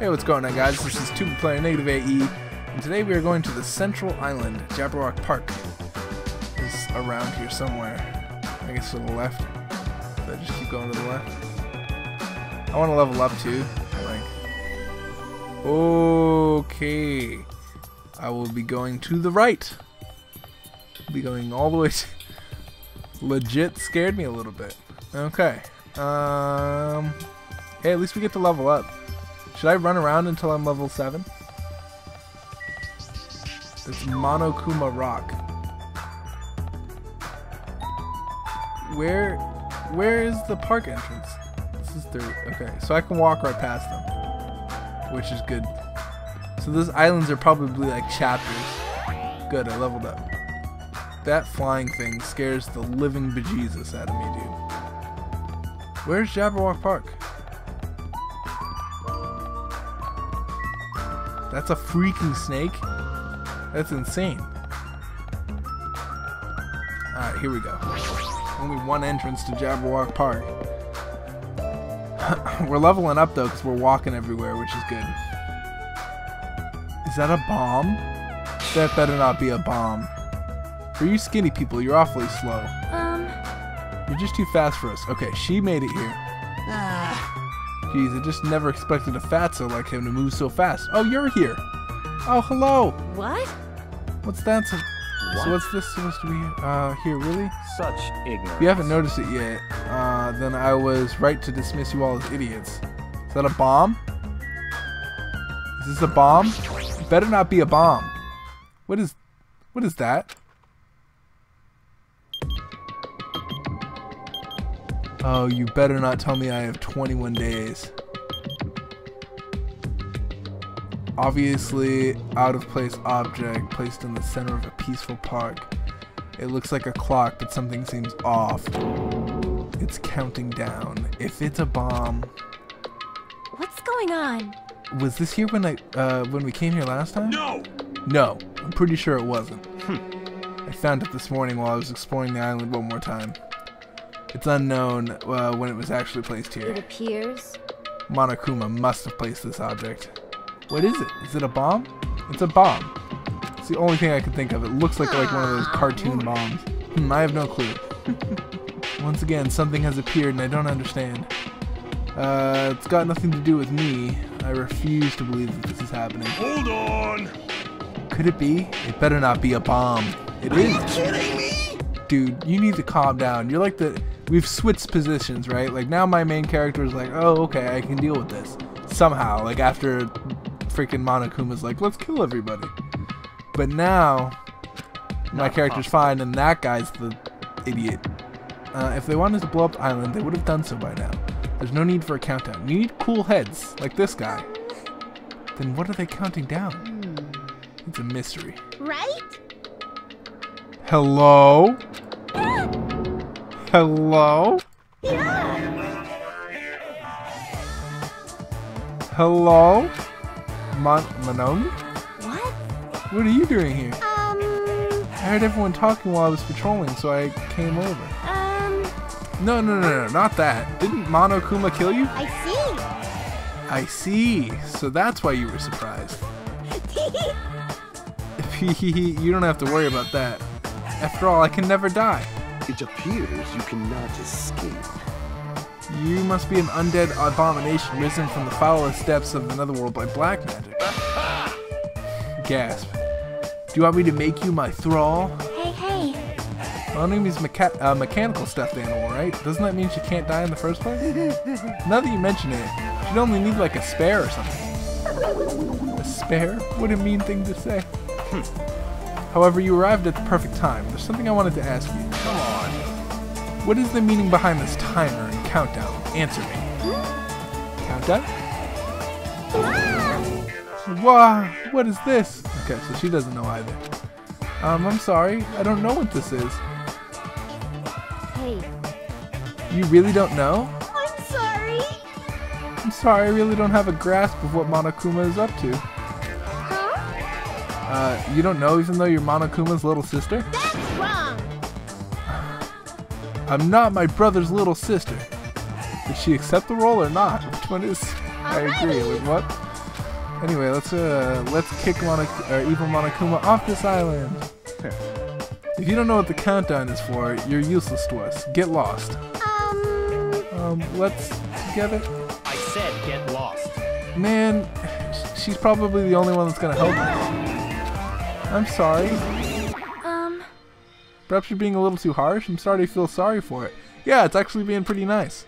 Hey, what's going on, guys? This is Tubaplyr Negative AE, and today we are going to the Central Island. Jabberwock Park is around here somewhere. I guess to the left. So I just keep going to the left. I want to level up too. Like, okay, I will be going to the right. Be going all the way. To, legit scared me a little bit. Okay. Um. Hey, at least we get to level up. Should I run around until I'm level 7? It's Monokuma Rock. Where where is the park entrance? This is through Okay, so I can walk right past them. Which is good. So those islands are probably like chapters. Good, I leveled up. That flying thing scares the living bejesus out of me, dude. Where's Jabberwock Park? That's a freaking snake? That's insane. Alright, here we go. Only one entrance to Jabberwock Park. we're leveling up though because we're walking everywhere, which is good. Is that a bomb? That better not be a bomb. For you skinny people, you're awfully slow. Um. You're just too fast for us. Okay, she made it here. Ah. Jeez, I just never expected a fatso like him to move so fast. Oh, you're here. Oh, hello. What? What's that? So, What? so what's this supposed to be? Uh, here, really? Such ignorance. If you haven't noticed it yet, uh, then I was right to dismiss you all as idiots. Is that a bomb? Is this a bomb? It better not be a bomb. What is, what is that? Oh, you better not tell me I have 21 days. Obviously, out of place object placed in the center of a peaceful park. It looks like a clock, but something seems off. It's counting down. If it's a bomb, What's going on? was this here when I uh, when we came here last time? No! No, I'm pretty sure it wasn't. I found it this morning while I was exploring the island one more time. It's unknown uh, when it was actually placed here. It here. appears. Monokuma must have placed this object. What is it? Is it a bomb? It's a bomb. It's the only thing I can think of. It looks like like one of those cartoon bombs. Hmm, I have no clue. Once again, something has appeared and I don't understand. Uh, it's got nothing to do with me. I refuse to believe that this is happening. Hold on! Could it be? It better not be a bomb. It is. kidding me? Dude, you need to calm down. You're like the. We've switched positions, right? Like now my main character is like, oh, okay, I can deal with this. Somehow, like after freaking Monokuma's like, let's kill everybody. But now, my Not character's possible. fine and that guy's the idiot. Uh, if they wanted to blow up the island, they would have done so by now. There's no need for a countdown. You need cool heads, like this guy. Then what are they counting down? It's a mystery. Right? Hello? Hello? Yeah. Hello? Mon Monomi? What? What are you doing here? Um. I heard everyone talking while I was patrolling, so I came over. Um. No, no, no, no, not that. Didn't Monokuma kill you? I see. I see. So that's why you were surprised. you don't have to worry about that. After all, I can never die. It appears you cannot escape. You must be an undead abomination risen from the foulest depths of the netherworld by black magic. Gasp. Do you want me to make you my thrall? hey, hey. My name is mecha- uh, mechanical stuffed animal, right? Doesn't that mean she can't die in the first place? now that you mention it, she'd only need like a spare or something. A spare? What a mean thing to say. However, you arrived at the perfect time. There's something I wanted to ask you. What is the meaning behind this timer and countdown? Answer me. Countdown? Wow, what is this? Okay, so she doesn't know either. Um, I'm sorry, I don't know what this is. Hey. You really don't know? I'm sorry. I'm sorry, I really don't have a grasp of what Monokuma is up to. Huh? Uh, you don't know even though you're Monokuma's little sister? That's. I'm not my brother's little sister. Did she accept the role or not? Which one is? I agree. Alrighty. With what? Anyway, let's uh let's kick Monak- or evil Monokuma off this island. If you don't know what the countdown is for, you're useless to us. Get lost. Um, Um, let's together. I said get lost. Man, she's probably the only one that's gonna help us. I'm sorry. Perhaps you're being a little too harsh. I'm sorry to feel sorry for it. Yeah, it's actually being pretty nice.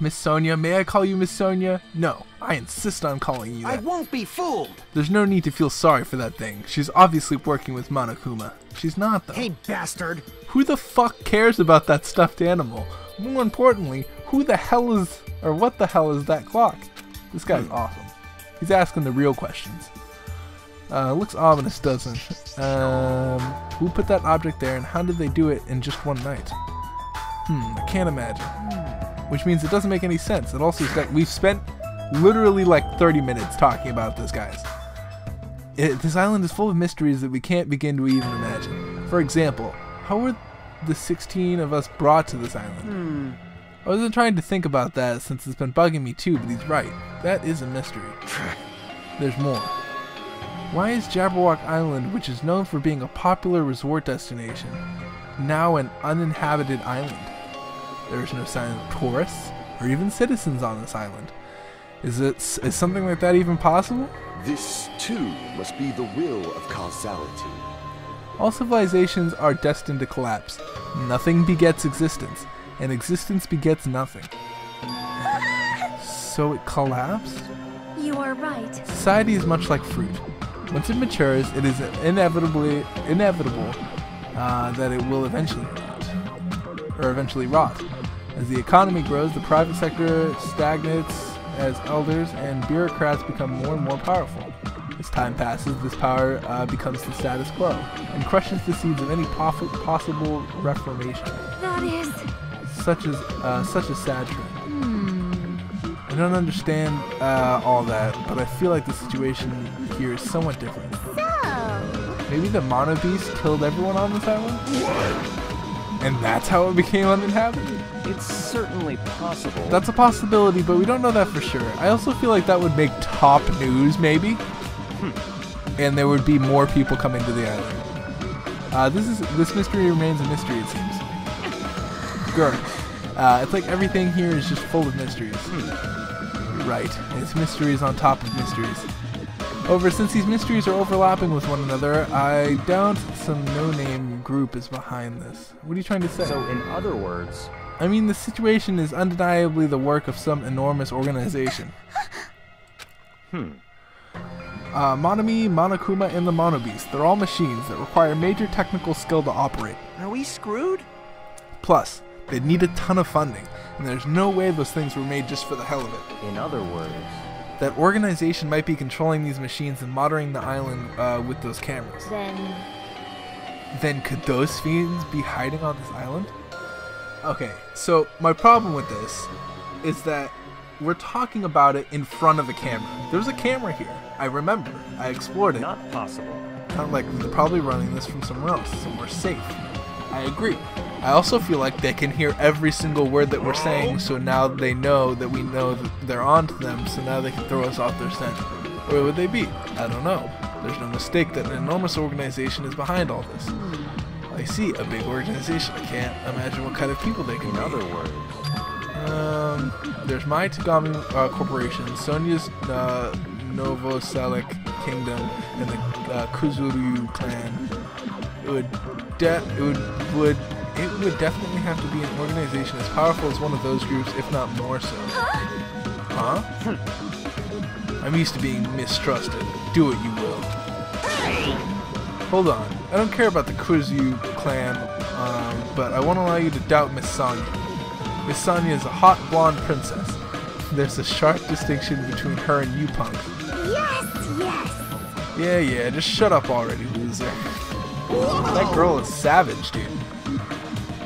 Miss Sonia, may I call you Miss Sonia? No, I insist on calling you I won't be fooled. There's no need to feel sorry for that thing. She's obviously working with Monokuma. She's not, though. Hey, bastard. Who the fuck cares about that stuffed animal? More importantly, who the hell is, or what the hell is that clock? This guy's hmm. awesome. He's asking the real questions. Uh, looks ominous, doesn't? it? Um, who put that object there, and how did they do it in just one night? Hmm, I can't imagine. Which means it doesn't make any sense. It also that we've spent literally like 30 minutes talking about this, guys. It, this island is full of mysteries that we can't begin to even imagine. For example, how were the 16 of us brought to this island? I wasn't trying to think about that since it's been bugging me too, but he's right. That is a mystery. There's more. Why is Jabberwock Island, which is known for being a popular resort destination, now an uninhabited island? There is no sign of tourists or even citizens on this island. Is it is something like that even possible? This, too, must be the will of causality. All civilizations are destined to collapse. Nothing begets existence, and existence begets nothing. So it collapsed? you are right. Society is much like fruit. Once it matures, it is inevitably inevitable uh, that it will eventually rot, or eventually rot. As the economy grows, the private sector stagnates as elders and bureaucrats become more and more powerful. As time passes, this power uh, becomes the status quo and crushes the seeds of any possible reformation. That is. Such as uh, such a sad trend. I don't understand uh, all that, but I feel like the situation here is somewhat different. So, Maybe the Mono Beast killed everyone on this island? What? And that's how it became uninhabited? It's certainly possible. That's a possibility, but we don't know that for sure. I also feel like that would make top news, maybe. Hmm. And there would be more people coming to the island. Uh, this is this mystery remains a mystery, it seems. Good. Uh, it's like everything here is just full of mysteries. Right. It's mysteries on top of mysteries. However, since these mysteries are overlapping with one another, I doubt some no-name group is behind this. What are you trying to say? so, in other words, I mean, the situation is undeniably the work of some enormous organization. hmm. Uh, Monomi, Monokuma, and the Monobeast, they're all machines that require major technical skill to operate. Are we screwed? Plus, they need a ton of funding, and there's no way those things were made just for the hell of it. In other words, That organization might be controlling these machines and monitoring the island uh, with those cameras. then. Then could those fiends be hiding on this island? Okay, so my problem with this is that we're talking about it in front of a camera. There's a camera here. I remember. I explored it. not possible. Not like they're probably running this from somewhere else, somewhere safe. I agree. I also feel like they can hear every single word that we're saying, so now they know that we know that they're on to them, so now they can throw us off their scent. Where would they be? I don't know. There's no mistake that an enormous organization is behind all this. I see a big organization. I can't imagine what kind of people they can In be. other words, Um, there's my Togami uh, Corporation, Sonia's uh, Novoselic Kingdom, and the uh, Kuzuryu clan. It would, de- it would, would, it would definitely have to be an organization as powerful as one of those groups, if not more so. Huh? I'm used to being mistrusted. Do what you will. Hold on. I don't care about the Kuzuryu clan, um, but I won't allow you to doubt Miss Sonia. Miss Sonia is a hot blonde princess. There's a sharp distinction between her and you punk. Yes, yes. Yeah, yeah, just shut up already, loser. That girl is savage, dude.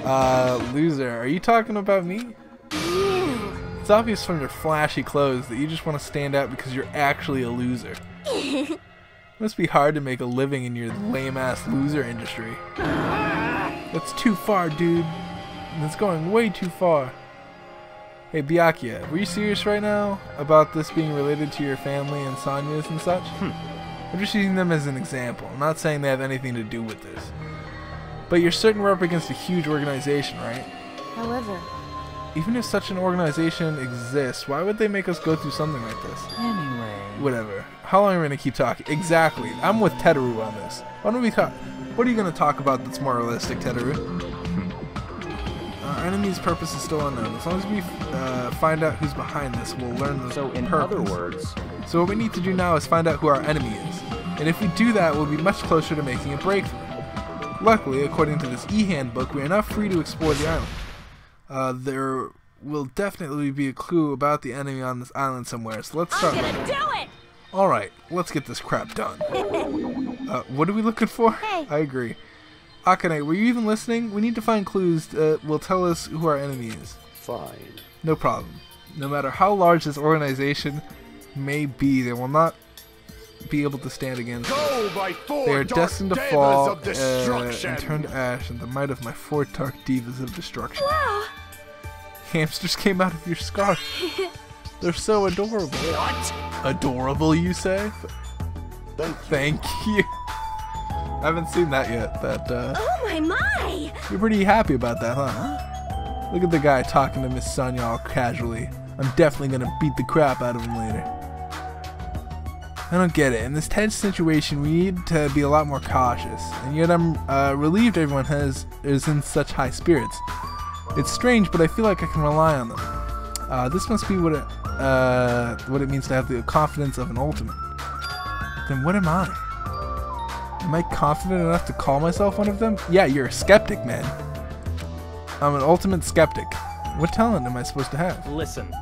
Uh, loser, are you talking about me? You. It's obvious from your flashy clothes that you just want to stand out because you're actually a loser. Must be hard to make a living in your lame ass loser industry. That's too far, dude. That's going way too far. Hey, Byakuya, were you serious right now about this being related to your family and Sonia's and such? I'm just using them as an example. I'm not saying they have anything to do with this. But you're certain we're up against a huge organization, right? However, Even if such an organization exists, why would they make us go through something like this? Anyway. Whatever. How long are we gonna keep talking? Exactly. I'm with Teteru on this. Why don't we talk? What are you gonna talk about that's more realistic, Teteru? Our enemy's purpose is still unknown. As long as we uh, find out who's behind this, we'll learn the So, in purpose. other words, So what we need to do now is find out who our enemy is. And if we do that, we'll be much closer to making a breakthrough. Luckily, according to this e-handbook, we are not free to explore the island. Uh, there will definitely be a clue about the enemy on this island somewhere, so let's start. gonna do it! Alright, let's get this crap done. Uh, what are we looking for? Hey. I agree. Akane, were you even listening? We need to find clues that will tell us who our enemy is. Fine. No problem. No matter how large this organization may be, they will not be able to stand against. Go by four They are destined to fall uh, and turn to ash in the might of my four dark divas of destruction. Wow! Hamsters came out of your scarf. They're so adorable. What? Adorable, you say? Then Thank you. I haven't seen that yet. That uh, Oh my my! you're pretty happy about that, huh? Look at the guy talking to Miss Sonia all casually. I'm definitely gonna beat the crap out of him later. I don't get it. In this tense situation, we need to be a lot more cautious, and yet I'm uh, relieved everyone has is in such high spirits. It's strange, but I feel like I can rely on them. Uh, this must be what it uh, what it means to have the confidence of an ultimate. Then what am I? Am I confident enough to call myself one of them? Yeah, you're a skeptic, man. I'm an ultimate skeptic. What talent am I supposed to have? listen.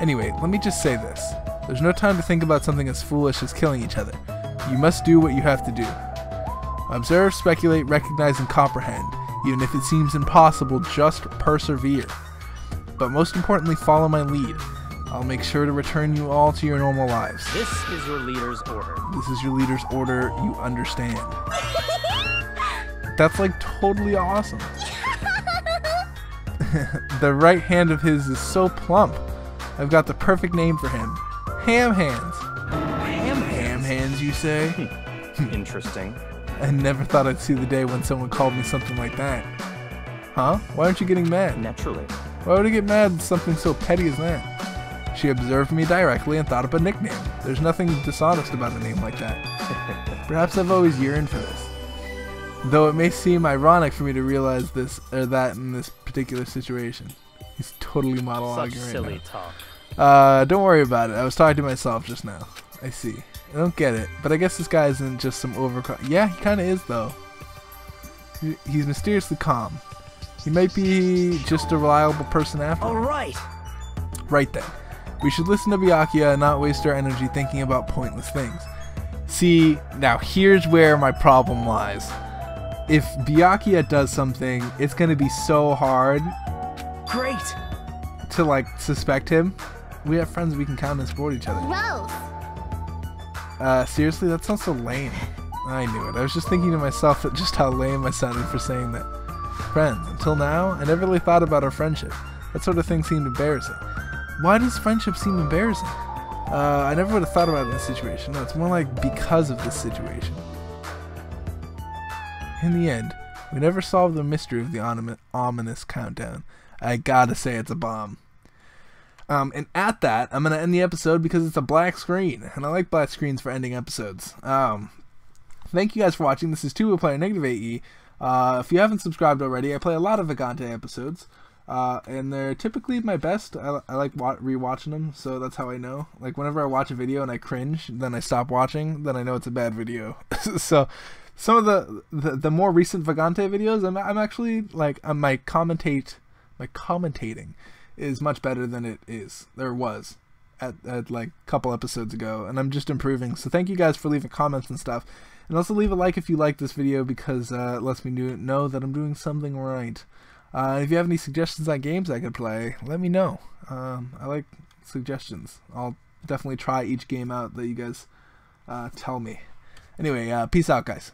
Anyway, let me just say this. There's no time to think about something as foolish as killing each other. You must do what you have to do. Observe, speculate, recognize, and comprehend. Even if it seems impossible, just persevere. But most importantly, follow my lead. I'll make sure to return you all to your normal lives. This is your leader's order. This is your leader's order, you understand. That's like totally awesome. the right hand of his is so plump. I've got the perfect name for him. Ham hands. Ham Ham hands, you say? Hmm. Interesting. I never thought I'd see the day when someone called me something like that. Huh? Why aren't you getting mad? Naturally. Why would I get mad at something so petty as that? She observed me directly and thought up a nickname. There's nothing dishonest about a name like that. Perhaps I've always yearned for this. Though it may seem ironic for me to realize this or that in this particular situation. He's totally monologuing Such right silly now. talk. Uh, don't worry about it. I was talking to myself just now. I see. I don't get it, but I guess this guy isn't just some over. Yeah, he kind of is though. He- He's mysteriously calm. He might be just a reliable person after. Alright. Right then. We should listen to Byakuya and not waste our energy thinking about pointless things. See, now here's where my problem lies. If Byakuya does something, it's gonna be so hard Great. to like suspect him. We have friends we can count and support each other. Gross! Uh, seriously, that sounds so lame. I knew it. I was just thinking to myself that just how lame I sounded for saying that. Friends, until now, I never really thought about our friendship. That sort of thing seemed embarrassing. Why does friendship seem embarrassing? Uh, I never would have thought about it in this situation. No, it's more like because of this situation. In the end, we never solved the mystery of the ominous countdown. I gotta say, it's a bomb. Um, and at that, I'm gonna end the episode because it's a black screen, and I like black screens for ending episodes. Um, thank you guys for watching. This is Tubaplyr Negative AE. Uh, if you haven't subscribed already, I play a lot of Vagante episodes, uh, and they're typically my best. I, I like wa- rewatching them, so that's how I know. Like whenever I watch a video and I cringe, then I stop watching. Then I know it's a bad video. so some of the, the the more recent Vagante videos, I'm I'm actually like uh, my commentate my commentating is much better than it is there was at, at like a couple episodes ago and i'm just improving. So thank you guys for leaving comments and stuff. And also leave a like if you like this video because uh, it lets me do, know that i'm doing something right. Uh, if you have any suggestions on games i could play let me know. Um, i like suggestions. I'll definitely try each game out that you guys uh, tell me. Anyway uh, peace out guys